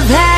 have had